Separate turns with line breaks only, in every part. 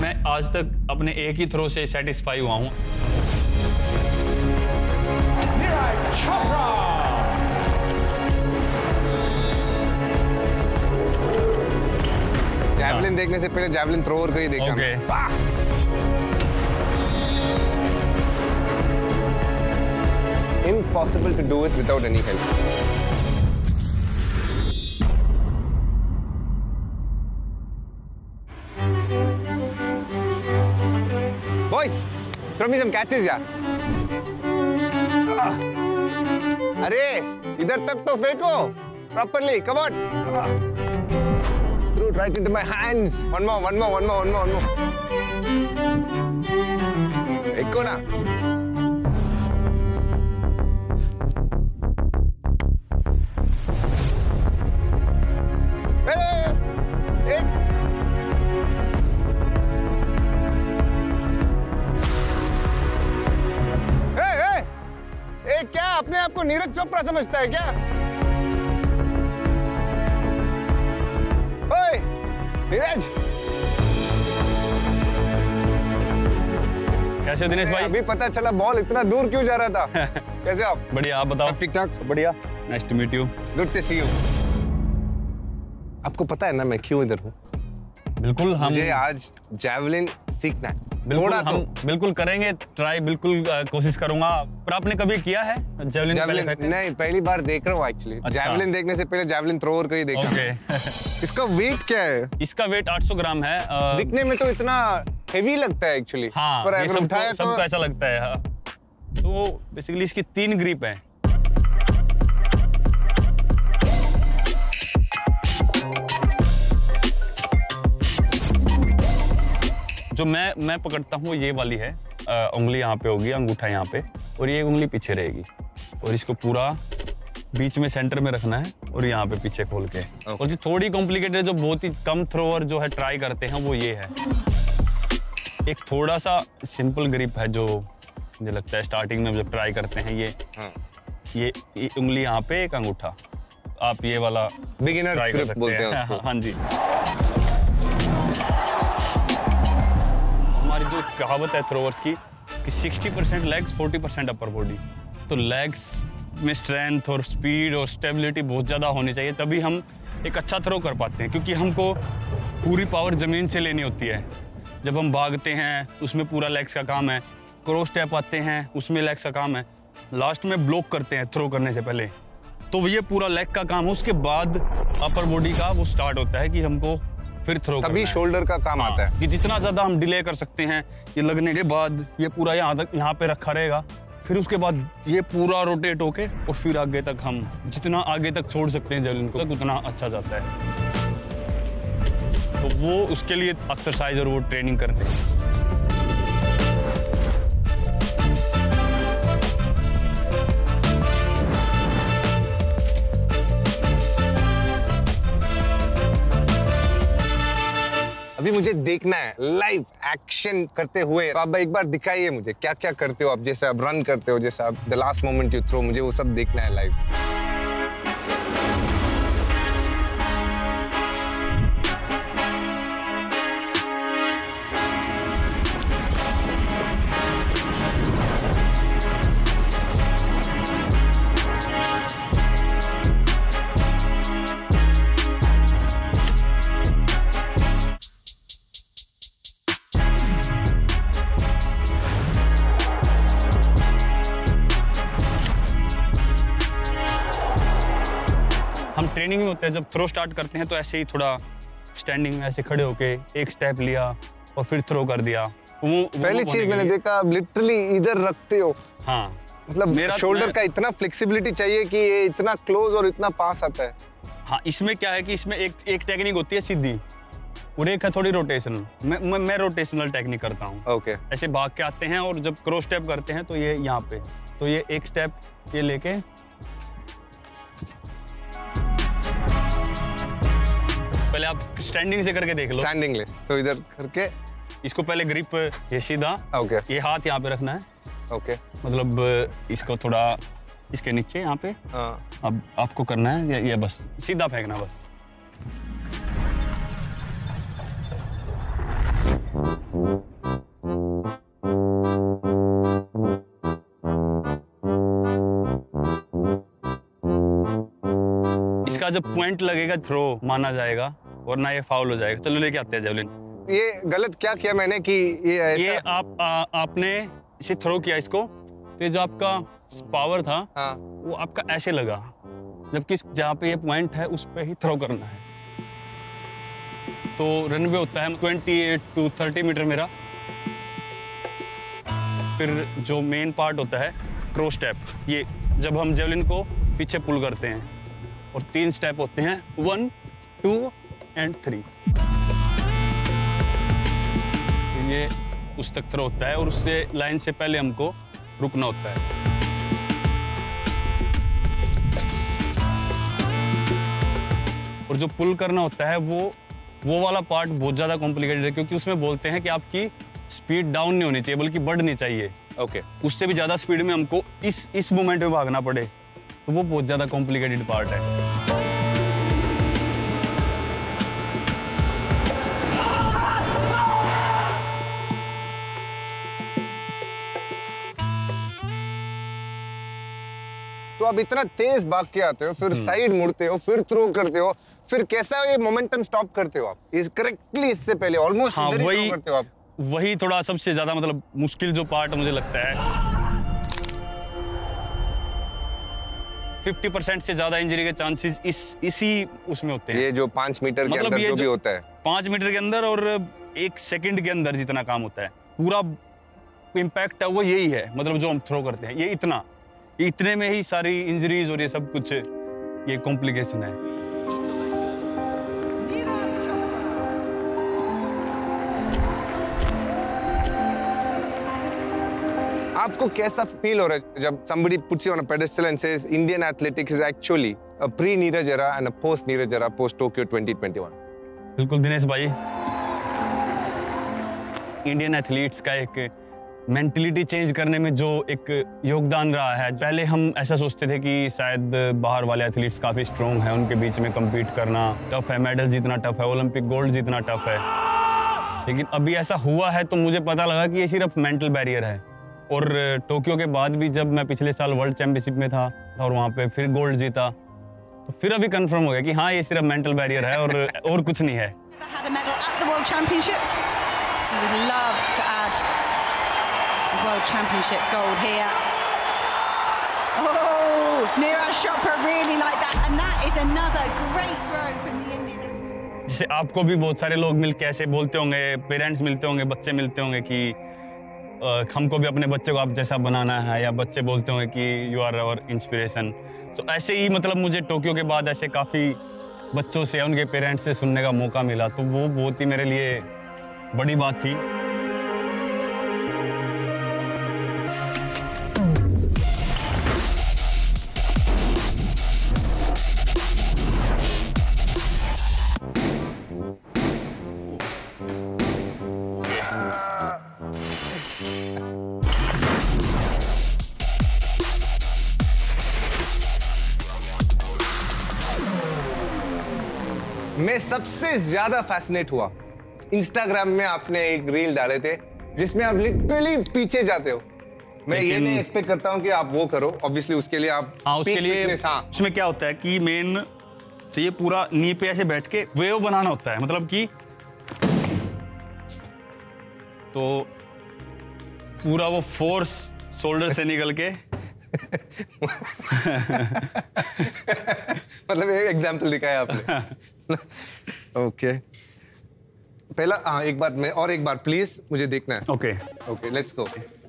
मैं आज तक अपने एक ही थ्रो से सेटिस्फाई हुआ हूँ।
जैवलिन देखने से पहले जैवलिन थ्रोअर का ही देखा
okay
impossible to do it without any help throw me some catches यार Ah. अरे, इधर तक तो फेंको। Properly come on throw right into my hands one more one more one more one more one more फेंको ना क्या अपने आप को नीरज चोपड़ा समझता है क्या? ओए नीरज।
कैसे दिनेश भाई?
अभी पता चला बॉल इतना दूर क्यों जा रहा था? कैसे आप?
बढ़िया आप बताओ।
ठीक ठाक
बढ़िया। Nice to meet you
good to see you आपको पता है ना मैं क्यों इधर हूँ?
बिल्कुल हम
मुझे आज जैवलिन सीखना है।
बिल्कुल
थोड़ा
हम
तो
बिल्कुल करेंगे ट्राई बिल्कुल कोशिश करूँगा। पर आपने कभी किया है? जेवलिन पहले
जैवलिन? नहीं पहली बार देख रहा हूँ एक्चुअली
अच्छा।
जैवलिन देखने से पहले जैवलिन थ्रोअर का ही देखा।
ओके
इसका वेट क्या है?
इसका वेट 800 ग्राम है
दिखने में तो इतना हेवी लगता है एक्चुअली
हाँ
पर अगर उठाया तो
सबको ऐसा लगता है हाँ। तो बेसिकली इसकी तीन ग्रिप है। जो मैं मैं पकड़ता हूँ वो ये वाली है। उंगली यहाँ पे होगी अंगूठा यहाँ पे और ये उंगली पीछे रहेगी। और इसको पूरा बीच में सेंटर में रखना है और यहाँ पे पीछे खोल के। okay. और जो थोड़ी कॉम्प्लिकेटेड जो बहुत ही कम थ्रोअर जो है ट्राई करते हैं वो ये है। एक थोड़ा सा सिंपल ग्रिप है जो मुझे लगता है स्टार्टिंग में जब ट्राई करते हैं ये।
हाँ।
ये, ये उंगली यहाँ पे एक अंगूठा। आप ये वाला सकते
बोलते हैं।
हाँ जी। हमारी जो कहावत है थ्रोवर्स की, कि 60 percent legs forty percent upper body तो लेग्स में स्ट्रेंथ और स्पीड और स्टेबिलिटी बहुत ज़्यादा होनी चाहिए, तभी हम एक अच्छा थ्रो कर पाते हैं, क्योंकि हमको पूरी पावर ज़मीन से लेनी होती है। जब हम भागते हैं, उसमें पूरा लेग्स का काम है क्रॉस स्टेप आते हैं, उसमें लेग्स का काम है। लास्ट में ब्लॉक करते हैं थ्रो करने से पहले। तो ये पूरा लेग का काम है उसके बाद अपर बॉडी का वो स्टार्ट होता है कि हमको फिर थ्रो
तभी शोल्डर का काम आता है।
कि जितना ज़्यादा हम डिले कर सकते हैं ये लगने के बाद ये पूरा यहाँ तक यहाँ पे रखा रहेगा। फिर उसके बाद ये पूरा रोटेट होके और फिर आगे तक हम जितना आगे तक छोड़ सकते हैं जेवलिन को तक उतना अच्छा जाता है। तो वो उसके लिए एक्सरसाइज और वो ट्रेनिंग करते हैं।
मुझे देखना है लाइव एक्शन करते हुए। तो आप एक बार दिखाइए मुझे क्या क्या करते हो आप? जैसे आप रन करते हो, जैसे आप the last moment you throw मुझे वो सब देखना है लाइव
ट्रेनिंग में होते हैं जब थ्रो स्टार्ट करते हैं तो ऐसे ही थोड़ा स्टैंडिंग में ऐसे खड़े होके एक स्टेप लिया और फिर थ्रो कर दिया। वो
पहली चीज़ मैंने देखा लिटरली इधर रखते हो।
हाँ।
मतलब
मेरा-
शोल्डर का इतना फ्लेक्सिबिलिटी चाहिए कि ये इतना क्लोज और इतना पास आता है।
हाँ इसमें क्या है कि इसमें एक एक टेक्निक होती है सीधी। और एक है थोड़ी रोटेशनल मैं मैं, मैं रोटेशनल टेक्निक करता हूँ।
ओके
ऐसे भाग के आते हैं और जब क्रॉस स्टेप करते हैं तो ये यहाँ पे। तो ये एक स्टेप ये लेके आप स्टैंडिंग से करके देख लो।
स्टैंडिंग ले। तो इधर करके।
इसको पहले ग्रिप ये सीधा।
Okay okay.
ये हाथ यहाँ पे रखना है।
Okay okay.
मतलब इसको थोड़ा इसके नीचे यहाँ पे।
हाँ।
अब आपको करना है ये बस सीधा फेंकना बस। इसका जब पॉइंट लगेगा थ्रो माना जाएगा। वरना ये फाउल हो जाएगा। चलो लेके आते हैं जेवलिन
ये गलत क्या किया मैंने कि ये ऐसा
ये आप आ, आपने इसे थ्रो किया इसको तो जो आपका पावर था
हाँ।
वो आपका ऐसे लगा जबकि जहाँ पे ये पॉइंट है उस पे ही थ्रो करना है। तो रनवे होता है 28 टू 30 मीटर मेरा। फिर जो मेन पार्ट होता है क्रो स्टेप ये जब हम जेवलिन को पीछे पुल करते हैं और तीन स्टेप होते हैं वन टू एंड थ्री तो ये उस तक थ्रो होता है और उससे लाइन से पहले हमको रुकना होता है। और जो पुल करना होता है वो वो वाला पार्ट बहुत ज़्यादा कॉम्प्लिकेटेड है क्योंकि उसमें बोलते हैं कि आपकी स्पीड डाउन नहीं होनी चाहिए बल्कि बढ़नी चाहिए।
Okay okay.
उससे भी ज़्यादा स्पीड में हमको इस इस मोमेंट में भागना पड़े तो वो बहुत ज़्यादा कॉम्प्लिकेटेड पार्ट है।
आप इतना तेज भाग के आते हो फिर साइड मुड़ते हो फिर थ्रो करते हो फिर कैसा ये मोमेंटम स्टॉप करते हो आप? इस करेक्टली इससे पहले ऑलमोस्ट
हाँ वही
करते हो आप?
वही थोड़ा सबसे ज़्यादा मतलब मुश्किल जो पार्ट मुझे लगता है। 50 परसेंट से ज़्यादा इंजरी के चांसेस इस इसी उसमें होते हैं।
ये जो पाँच मीटर के
मतलब
अंदर
ये
जो भी होता है।
पाँच मीटर के अंदर और एक सेकंड के अंदर जितना काम होता है। पूरा इम्पैक्ट है वो यही है मतलब जो हम थ्रो करते हैं ये इतना। इतने में ही सारी इंजरीज और ये सब कुछ ये कॉम्प्लिकेशन है
आपको कैसा फील हो रहा है जब somebody puts you on a pedestal and says Indian athletics is actually a pre Neeraj era and a post Neeraj era post Tokyo 2021
बिल्कुल दिनेश भाई इंडियन एथलीट्स का एक मेंटलिटी चेंज करने में जो एक योगदान रहा है। पहले हम ऐसा सोचते थे कि शायद बाहर वाले एथलीट्स काफ़ी स्ट्रॉन्ग हैं, उनके बीच में कम्पीट करना टफ है मेडल जीतना टफ है ओलंपिक गोल्ड जीतना टफ है। लेकिन अभी ऐसा हुआ है तो मुझे पता लगा कि ये सिर्फ़ मेंटल बैरियर है। और टोक्यो के बाद भी जब मैं पिछले साल वर्ल्ड चैंपियनशिप में था और वहाँ पे फिर गोल्ड जीता तो फिर अभी कंफर्म हो गया कि हाँ ये सिर्फ़ मेंटल बैरियर है और और कुछ नहीं है।
World Championship gold here. Oh, Neeraj Chopra really like that, and that is another great throw from the Indian.
जैसे आपको भी बहुत सारे लोग मिल ऐसे बोलते होंगे पेरेंट्स मिलते होंगे बच्चे मिलते होंगे कि हमको भी अपने बच्चे को आप जैसा बनाना है या बच्चे बोलते होंगे कि यू आर आवर इंस्पिरेशन तो ऐसे ही मतलब मुझे टोक्यो के बाद ऐसे काफ़ी बच्चों से उनके पेरेंट्स से सुनने का मौका मिला तो वो बहुत ही मेरे लिए बड़ी बात थी
मैं सबसे ज़्यादा फैसिनेट हुआ। इंस्टाग्राम में आपने एक रील डाले थे जिसमें आप लिटरली पीछे जाते हो। मैं ये नहीं एक्सपेक्ट करता हूँ कि आप वो करो। ऑब्वियसली उसके लिए आप
हाँ उसके लिए
हाँ।
उसमें क्या होता है कि मेन तो ये पूरा नी पे ऐसे बैठ के वेव बनाना होता है। मतलब कि तो पूरा वो फोर्स शोल्डर से निकल के
मतलब एक एग्जांपल दिखाया आपने। ओके पहला हाँ एक बार मैं और एक बार प्लीज़ मुझे देखना है।
Okay
okay let's go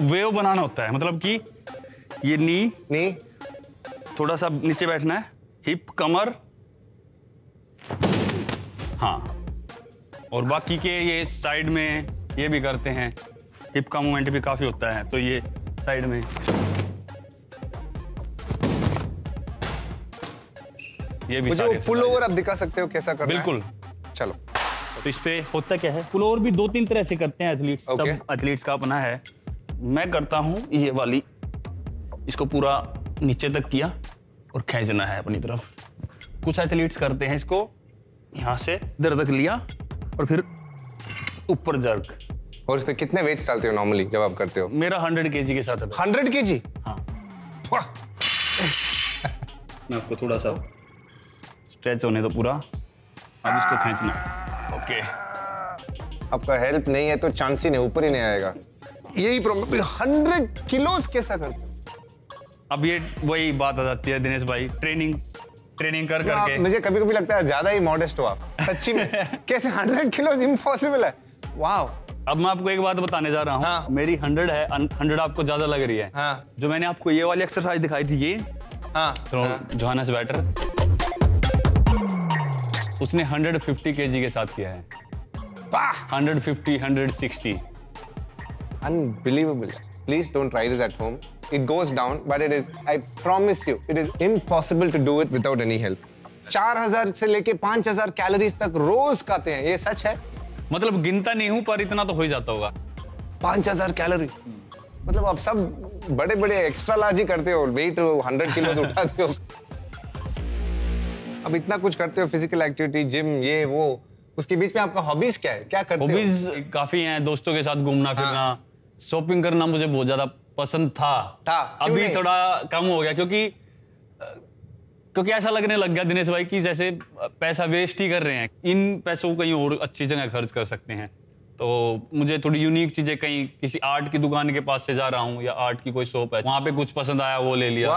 wave बनाना होता है मतलब कि ये नी
नहीं
थोड़ा सा नीचे बैठना है हिप कमर। हाँ। और बाकी के ये साइड में ये भी करते हैं हिप का मूवमेंट भी काफ़ी होता है तो ये साइड में। ये भी
मुझे वो पुल ओवर आप दिखा सकते हो कैसा करना
बिल्कुल।
चलो।
तो इस पे होता क्या है? पुल ओवर भी दो तीन तरह से करते हैं एथलीट्स. सब एथलीट्स का अपना है। मैं करता हूँ ये वाली। इसको पूरा नीचे तक किया और खींचना है अपनी तरफ़। कुछ एथलीट्स करते हैं इसको। यहाँ से इधर तक लिया और फिर ऊपर जर्क
और इस पे कितने वेट्स डालते हो नॉर्मली जब आप करते हो?
मेरा हंड्रेड के के साथ
हंड्रेड के जी
हाँ। मैं आपको थोड़ा सा स्ट्रेच होने दो पूरा। अब इसको खींचना। ओके।
आपका हेल्प नहीं है तो चांस ही नहीं ऊपर ही नहीं आएगा। यही प्रॉब्लम हंड्रेड किलोस कैसा करते
अब ये वही बात आ जाती है दिनेश भाई। ट्रेनिंग ट्रेनिंग कर
हो? आप-
करके।
मुझे कभी कभी लगता है ज़्यादा ही मॉडेस्ट हो आप सच्ची में। कैसे हंड्रेड किलोस इम्पॉसिबल है? वाह
अब मैं आपको एक बात बताने जा रहा हूँ।
हाँ।
मेरी हंड्रेड है हंड्रेड आपको ज़्यादा लग रही है।
हाँ।
जो मैंने आपको ये वाली एक्सरसाइज दिखाई थी ये।
हाँ।
तो जोहानस बैटर उसने 150 केजी के साथ किया है 150 160
unbelievable. Please don't try this at home. It goes down, but it is, I promise you, it is impossible to do it without any help. 4000 से लेके 5000 कैलोरीज तक रोज खाते हैं ये सच है
मतलब गिनता नहीं हूँ पर इतना तो हो ही जाता होगा
5000 कैलोरी मतलब आप सब बड़े बड़े एक्स्ट्रा लार्ज ही करते हो वेट 100 किलो उठाते हो अब इतना कुछ करते हो फ़िज़िकल एक्टिविटी जिम ये वो उसके बीच में आपका हॉबीज क्या है? क्या करते
हॉबीज काफ़ी हैं दोस्तों के साथ घूमना फिरना शॉपिंग करना मुझे बहुत ज़्यादा पसंद था।
था,
अभी थोड़ा कम हो गया क्योंकि क्योंकि ऐसा लगने लग गया दिनेश भाई कि जैसे पैसा वेस्ट ही कर रहे हैं। इन पैसों को कहीं और अच्छी जगह खर्च कर सकते हैं। तो मुझे थोड़ी यूनिक चीज़ें कहीं किसी आर्ट की दुकान के पास से जा रहा हूँ या आर्ट की कोई शॉप है वहाँ पे कुछ पसंद आया वो ले लिया।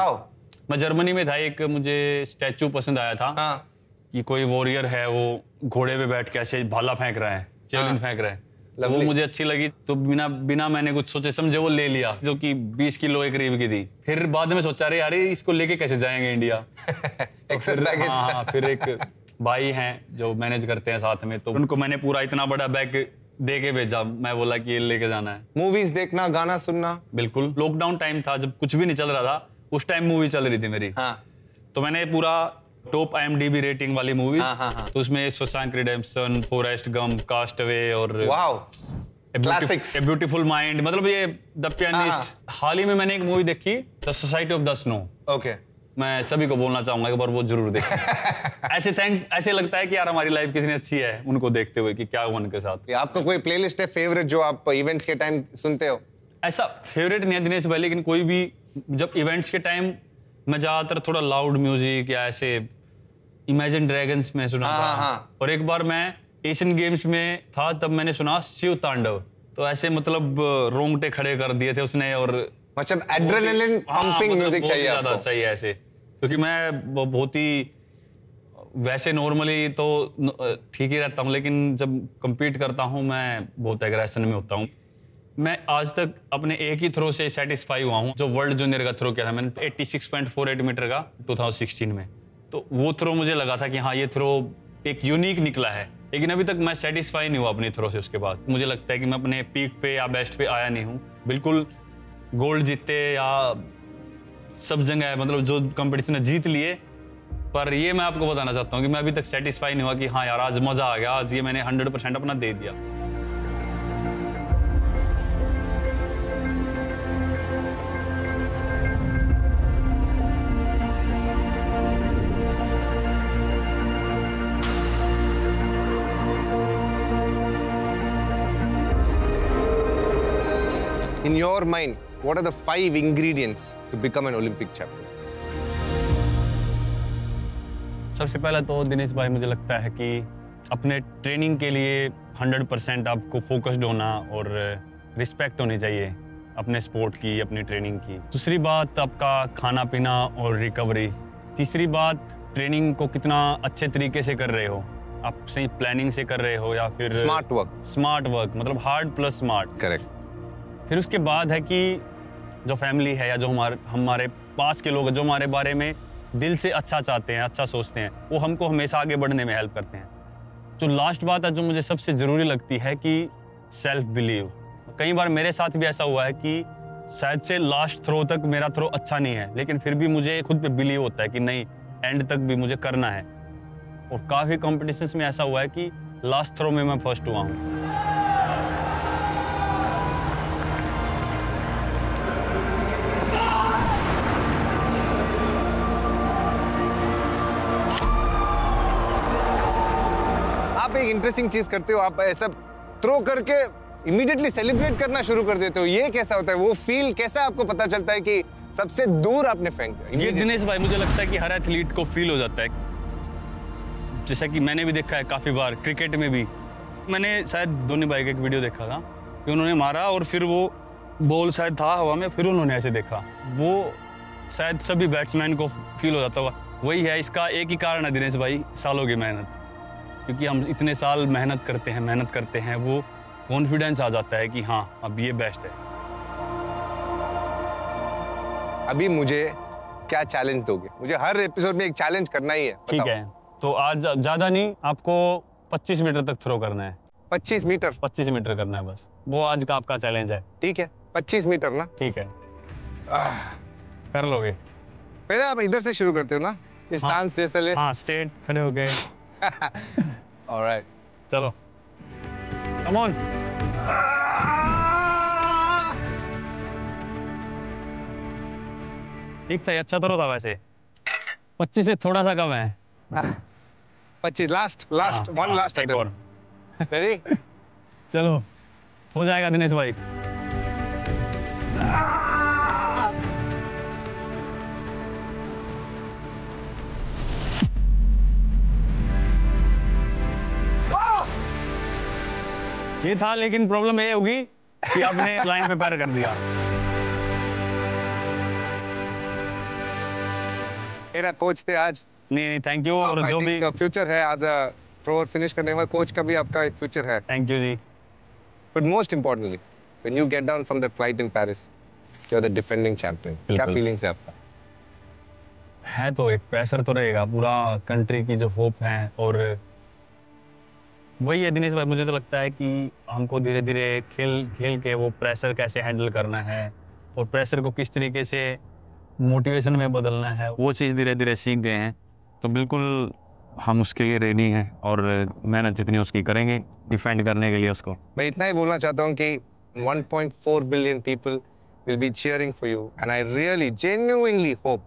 मैं जर्मनी में था एक मुझे स्टैचू पसंद आया था।
हाँ।
कि कोई वॉरियर है वो घोड़े पे बैठ के ऐसे भाला फेंक रहा है चैलेंज फेंक रहा है। तो वो मुझे अच्छी लगी। तो बिना बिना मैंने कुछ सोचे समझे वो ले लिया जो कि 20 किलो के करीब की थी। फिर बाद में सोचा अरे यार इसको लेके कैसे जाएँगे इंडिया? तो फिर- हाँ, हाँ, फिर एक भाई हैं जो मैनेज करते हैं साथ में तो उनको मैंने पूरा इतना बड़ा बैग दे के भेजा। मैं बोला कि ये लेके जाना है।
मूवीज़ देखना गाना सुनना।
बिल्कुल। लॉकडाउन टाइम था जब कुछ भी नहीं चल रहा था उस टाइम मूवी चल रही थी मेरी।
हाँ।
तो मैंने पूरा टॉप आईएमडीबी रेटिंग वाली मूवी
हाँ, हाँ, हाँ।
तो उसमें Shawshank Redemption Forrest Gump Cast Away और ब्यूटीफुल माइंड मतलब ये द
हाँ,
पियानिस्ट हाल ही में मैंने एक मूवी देखी the Society of the Snow
okay
मैं सभी को बोलना चाहूँगा एक बार वो ज़रूर देखें। ऐसे थैंक ऐसे लगता है कि यार हमारी लाइफ कितनी अच्छी है उनको देखते हुए कि क्या हुआ उनके साथ।
आपका कोई प्लेलिस्ट है फेवरेट जो आप इवेंट्स के टाइम सुनते हो?
ऐसा फेवरेट नहीं है दिनेश भाई लेकिन कोई भी जब इवेंट्स के टाइम मैं ज़्यादातर थोड़ा लाउड म्यूज़िक या ऐसे इमेजिन ड्रैगन्स में सुना
हाँ,
था।
हाँ, हाँ।
और एक बार मैं एशियन गेम्स में था तब मैंने सुना शिव तांडव तो ऐसे मतलब रोंगटे खड़े कर दिए थे उसने और
मतलब एड्रेनलिन पंपिंग म्यूज़िक चाहिए
ज़्यादा
आपको।
चाहिए ऐसे। क्योंकि मैं बहुत ही वैसे नॉर्मली तो ठीक ही रहता हूँ लेकिन जब compete करता हूँ मैं बहुत एग्रेशन में होता हूँ। मैं आज तक अपने एक ही थ्रो से सेटिस्फाई हुआ हूँ, जो वर्ल्ड जूनियर का थ्रो किया था मैंने 86.48 मीटर का 2016 में। तो वो थ्रो मुझे लगा था कि हाँ ये थ्रो एक यूनिक निकला है। लेकिन अभी तक मैं सेटिस्फाई नहीं हुआ अपने थ्रो से उसके बाद। मुझे लगता है कि मैं अपने पीक पे या बेस्ट पे आया नहीं हूँ। बिल्कुल गोल्ड जीते या सब जगह मतलब जो कंपटीशन जीत लिए। पर ये मैं आपको बताना चाहता हूँ कि मैं अभी तक सेटिस्फाई नहीं हुआ कि हाँ यार, आज मज़ा आ गया, आज ये मैंने हंड्रेड परसेंट अपना दे दिया।
In your mind, what are the five ingredients to become an Olympic champion?
सबसे पहला तो दिनेश भाई मुझे लगता है कि अपने ट्रेनिंग के लिए हंड्रेड परसेंट आपको फोकस्ड होना और रिस्पेक्ट होनी चाहिए अपने स्पोर्ट की अपनी ट्रेनिंग की दूसरी बात आपका खाना पीना और रिकवरी तीसरी बात ट्रेनिंग को कितना अच्छे तरीके से कर रहे हो आप सही प्लानिंग से कर रहे हो या फिर
Smart work.
स्मार्ट वर्क मतलब हार्ड प्लस स्मार्ट
Correct.
फिर उसके बाद है कि जो फैमिली है या जो हमारे हमारे पास के लोग जो हमारे बारे में दिल से अच्छा चाहते हैं अच्छा सोचते हैं, वो हमको हमेशा आगे बढ़ने में हेल्प करते हैं। जो लास्ट बात है जो मुझे सबसे ज़रूरी लगती है कि सेल्फ बिलीव कई बार मेरे साथ भी ऐसा हुआ है कि शायद से लास्ट थ्रो तक मेरा थ्रो अच्छा नहीं है, लेकिन फिर भी मुझे खुद पे बिलीव होता है कि नहीं एंड तक भी मुझे करना है। और काफ़ी कॉम्पिटिशन्स में ऐसा हुआ है कि लास्ट थ्रो में मैं फ़र्स्ट हुआ हूँ।
एक इंटरेस्टिंग चीज़ करते हो आप ऐसा थ्रो करके इमीडिएटली सेलिब्रेट करना शुरू कर देते हो। ये कैसा होता है? वो फील कैसा आपको पता चलता है कि सबसे दूर आपने फेंक दिया?
ये दिनेश भाई मुझे लगता है कि हर एथलीट को फील हो जाता है। जैसा कि मैंने भी देखा है काफ़ी बार क्रिकेट में भी। मैंने शायद धोनी भाई का एक वीडियो देखा था कि उन्होंने मारा और फिर वो बॉल शायद था हवा में फिर उन्होंने ऐसे देखा। वो शायद सभी बैट्समैन को फील हो जाता होगा। वही है इसका एक ही कारण है दिनेश भाई सालों की मेहनत। क्योंकि हम इतने साल मेहनत करते हैं मेहनत करते हैं वो कॉन्फिडेंस आ जाता है कि हाँ अब ये बेस्ट है।
अभी मुझे क्या चैलेंज दोगे? मुझे हर एपिसोड में एक चैलेंज करना ही है
ठीक है तो आज ज़्यादा नहीं आपको 25 मीटर तक थ्रो करना है।
25 मीटर?
25 मीटर करना है बस। वो आज का आपका चैलेंज है।
ठीक है 25 मीटर ना?
ठीक है।
आह,
कर लोगे?
पहले आप इधर से शुरू करते हो ना? इस
हाँ।
डांस जैसे ले
हाँ स्ट्रेट खड़े हो गए
ऑलराइट
चलो कम ऑन ठीक था अच्छा तो था वैसे। 25 से थोड़ा सा कम है।
25 last last one last ready
चलो हो जाएगा दिनेश भाई। ये था लेकिन प्रॉब्लम ये होगी कि आपने लाइन पे पैर कर दिया।
मेरा कोच थे आज।
नहीं नहीं थैंक यू और जो भी
फ्यूचर है एज अ थ्रोअर फिनिश करने वाला कोच का भी आपका एक फ्यूचर है।
Thank you ji.
But most importantly when you get down from that flight in Paris you are the defending champion क्या। फीलिंग्स है आपका
है तो एक प्रेशर तो रहेगा पूरा कंट्री की जो होप है और वही है दिनेश भाई, मुझे तो लगता है कि हमको धीरे धीरे खेल खेल के वो प्रेशर कैसे हैंडल करना है और प्रेशर को किस तरीके से मोटिवेशन में बदलना है, वो चीज़ धीरे धीरे सीख गए हैं। तो बिल्कुल हम उसके लिए रेडी हैं और मेहनत जितनी उसकी करेंगे डिफेंड करने के लिए उसको।
मैं इतना ही बोलना चाहता हूँ कि 1.4 billion people will be cheering for you and I really, genuinely hope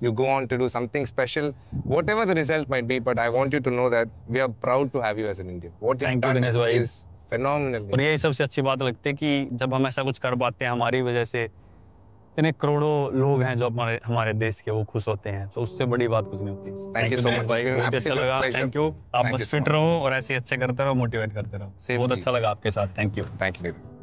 you go on to do something special whatever the result might be but I want you to know that we are proud to have you as an Indian what
Thank you,
done
Dinesh
is phenomenal
और यही सबसे अच्छी बात लगती है कि जब हम ऐसा कुछ कर पाते हैं हमारी वजह से इतने करोड़ों लोग हैं जो हमारे हमारे देश के वो खुश होते हैं तो उससे बड़ी बात कुछ नहीं होती
Thank you so
Dinesh
much.
भाई बहुत अच्छा लगा थैंक यू आप
Thank you
बस फिट रहो और ऐसे ही अच्छे करते रहो मोटिवेट करते रहो बहुत अच्छा लगा आपके साथ thank you
thank you David.